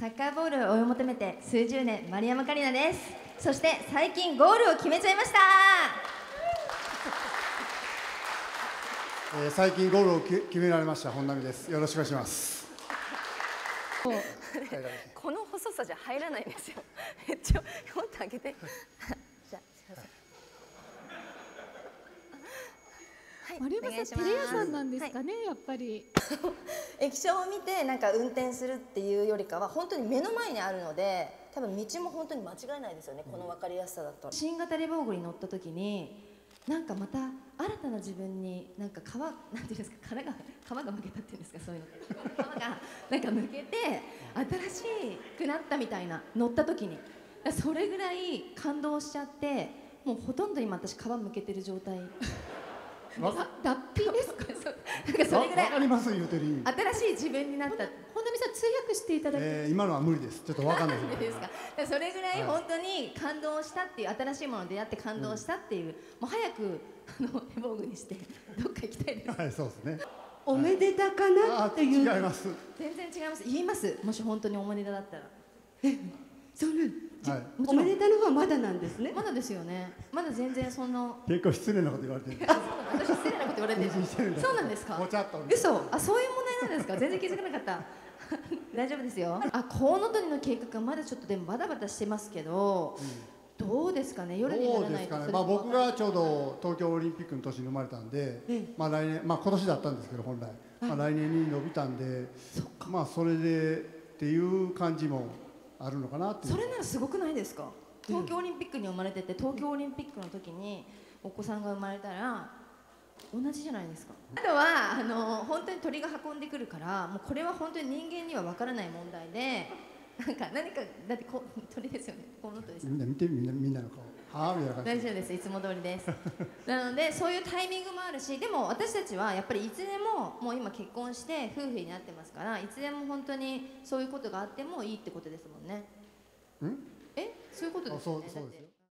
サッカーボールを追い求めて数十年丸山桂里奈ですそして最近ゴールを決めちゃいましたえー最近ゴールをき決められました本並ですよろしくお願いしますこの細さじゃ入らないんですよ。めっちゃもっと上げて。じゃあすいません。はい丸山さん、テレ屋さんなんですかね、やっぱり。液晶を見てなんか運転するっていうよりかは本当に目の前にあるので多分道も本当に間違いないですよね、この分かりやすさだと。新型レボーグに乗った時になんかまた新たな自分になんか皮なんていうんですか 殻が皮がむけたっていうんですかそういうの。皮がなんかむけて新しくなったみたいな乗った時に。それぐらい感動しちゃってもうほとんど今私皮むけてる状態脱皮ですか？そう。なんかそれぐらいわかります言うてる意味、新しい自分になった。本並さん、通訳していただいて。えー今のは無理です。ちょっとわかんないでですでそれぐらい本当に感動したっていう新しいものに出会って感動したっていう、もう早くあのレボーグにしてどっか行きたいです。はいそうですね。おめでたかな？あっていう。違います。全然違います。言います。もし本当におめでただったら。それはい。おめでたの方はまだなんですね。まだですよね。まだ全然その結構失礼なこと言われてる私失礼なこと言われてる そうなんですか？ぽちゃっと嘘。あそういう問題なんですか？全然気づかなかった。大丈夫ですよ。あコウノトリの計画はまだちょっとでもバタバタしてますけど、どうですかね？夜にならないとね、まあ、僕がちょうど東京オリンピックの年に生まれたんで、まあ、来年、まあ、今年だったんですけど本来、まあ、来年に伸びたんでまあそれでっていう感じもあるのかなってそれならすごくないですか？東京オリンピックに生まれてて東京オリンピックの時にお子さんが生まれたら同じじゃないですか。あとはあの本当に鳥が運んでくるからもうこれは本当に人間には分からない問題でなんか何かだってこ鳥ですよね。コウノトリですみんな見てみんなみんなの顔はあみたいな感じ大丈夫です。いつも通りです。なのでそういうタイミングもあるしでも私たちはやっぱりいつでももう今結婚して夫婦になってますからいつでも本当にそういうことがあってもいいってことですもんね。ん？え？そういうことあですよね。そうそうですよ